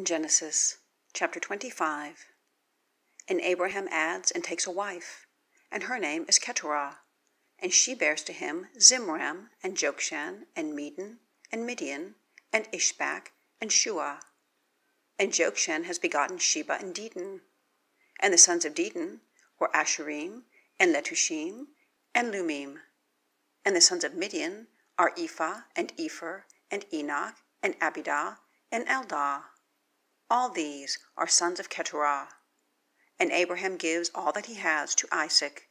Genesis chapter 25 And Abraham adds and takes a wife, and her name is Keturah, and she bears to him Zimran, and Jokshan, and Medan, and Midian, and Ishbak, and Shuah. And Jokshan has begotten Sheba and Dedan. And the sons of Dedan were Asshurim, and Letushim, and Leummim. And the sons of Midian are Ephah, and Epher, and Enoch, and Abidah, and Eldaah. All these are sons of Keturah. And Abraham gives all that he has to Isaac.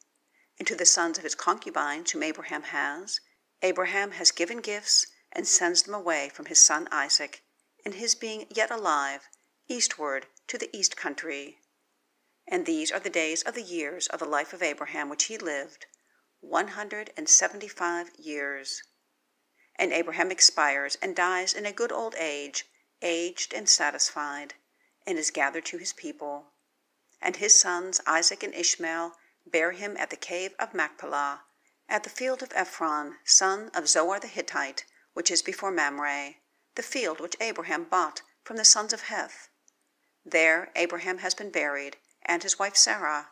And to the sons of his concubines whom Abraham has, Abraham has given gifts and sends them away from his son Isaac, and his being yet alive, eastward to the east country. And these are the days of the years of the life of Abraham which he lived, one hundred and seventy five years. And Abraham expires and dies in a good old age aged and satisfied, and is gathered to his people. And his sons Isaac and Ishmael bear him at the cave of Machpelah, at the field of Ephron, son of Zoar the Hittite, which is before Mamre, the field which Abraham bought from the sons of Heth. There Abraham has been buried, and his wife Sarah.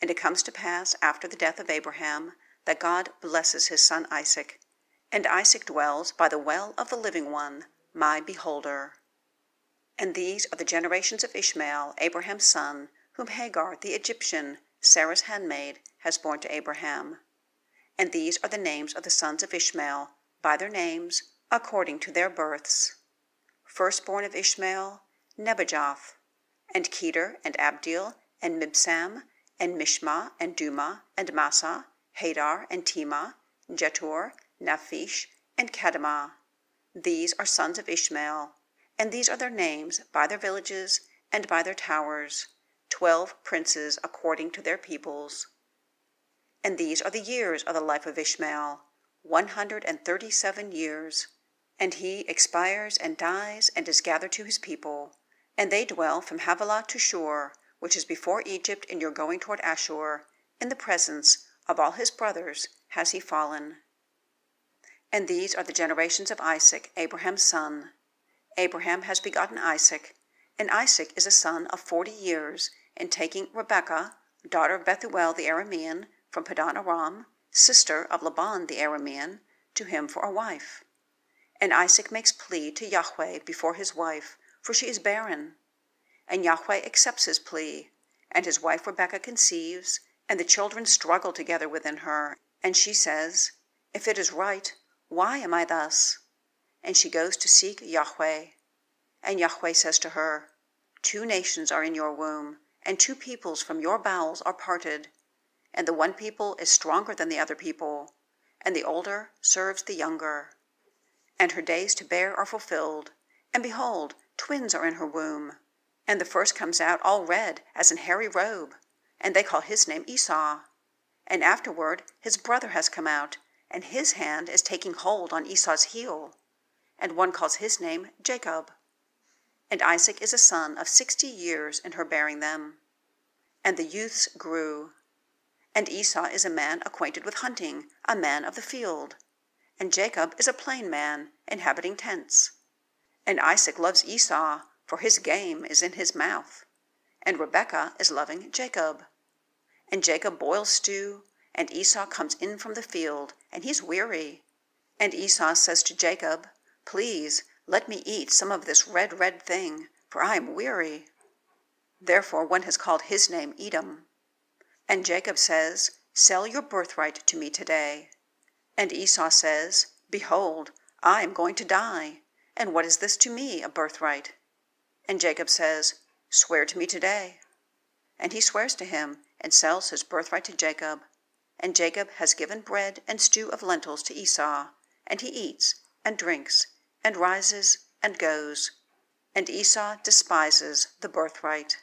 And it comes to pass after the death of Abraham that God blesses his son Isaac, and Isaac dwells by the well of the living one my beholder. And these are the generations of Ishmael, Abraham's son, whom Hagar the Egyptian, Sarah's handmaid, has borne to Abraham. And these are the names of the sons of Ishmael, by their names, according to their births. Firstborn of Ishmael, Nebajoth, and Kedar, and Adbeel, and Mibsam, and Mishma, and Dumah, and Massa, Hadar, and Tema, Jetur, Naphish, and Kedemah. These are sons of Ishmael, and these are their names by their villages and by their towers, twelve princes according to their peoples. And these are the years of the life of Ishmael, one hundred and thirty seven years. And he expires and dies and is gathered to his people, and they dwell from Havilah to Shur, which is before Egypt in your going toward Ashur, in the presence of all his brothers has he fallen. And these are the generations of Isaac, Abraham's son. Abraham has begotten Isaac, and Isaac is a son of forty years in taking Rebekah, daughter of Bethuel the Aramean, from Padan Aram, sister of Laban the Aramean, to him for a wife. And Isaac makes plea to Yahweh before his wife, for she is barren. And Yahweh accepts his plea, and his wife Rebekah conceives, and the children struggle together within her, and she says, If it is right, why am I thus? And she goes to seek Yahweh. And Yahweh says to her, Two nations are in your womb, and two peoples from your bowels are parted. And the one people is stronger than the other people, and the older serves the younger. And her days to bear are fulfilled, and behold, twins are in her womb. And the first comes out all red as an hairy robe, and they call his name Esau. And afterward his brother has come out, and his hand is taking hold on Esau's heel, and one calls his name Jacob. And Isaac is a son of sixty years in her bearing them. And the youths grew. And Esau is a man acquainted with hunting, a man of the field. And Jacob is a plain man, inhabiting tents. And Isaac loves Esau, for his game is in his mouth. And Rebekah is loving Jacob. And Jacob boils stew, and Esau comes in from the field, and he's weary. And Esau says to Jacob, Please, let me eat some of this red, red thing, for I am weary. Therefore one has called his name Edom. And Jacob says, Sell your birthright to me today. And Esau says, Behold, I am going to die, and what is this to me, a birthright? And Jacob says, Swear to me today. And he swears to him, and sells his birthright to Jacob. And Jacob has given bread and stew of lentils to Esau, and he eats and drinks and rises and goes. And Esau despises the birthright.